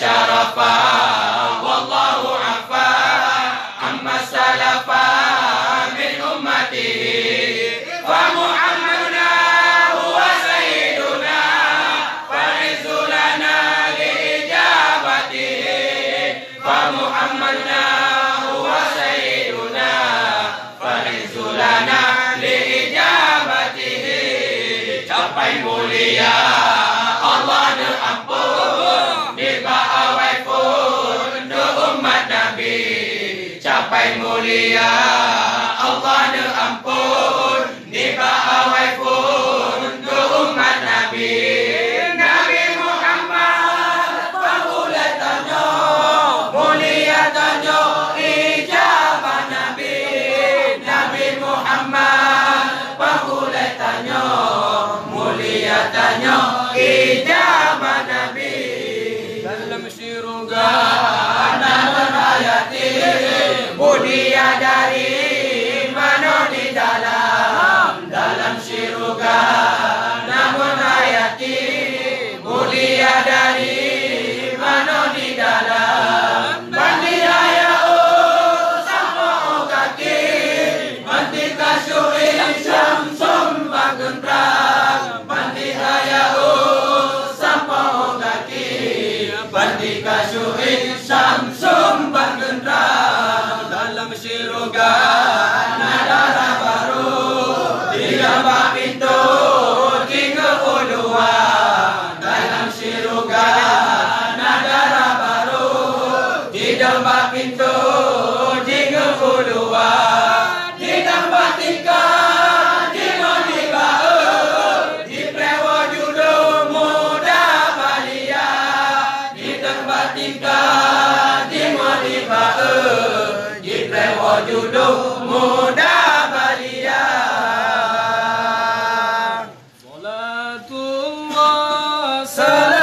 شرفا والله عفا. عما سلفا من أمته فمحمدنا هو سيدنا فعز لنا لإجابته. فمحمدنا هو سيدنا فعز لنا لإجابته. تقبل مولياه capai mulia Allah nu ampun di bawah pun nu umat Nabi. Nabi Muhammad Pahulat tanyo mulia tanyo ijabah Nabi. Nabi Muhammad Pahulat tanyo mulia tanyo ijabah Nabi. Dalam syurga hayati mulia dari Salam.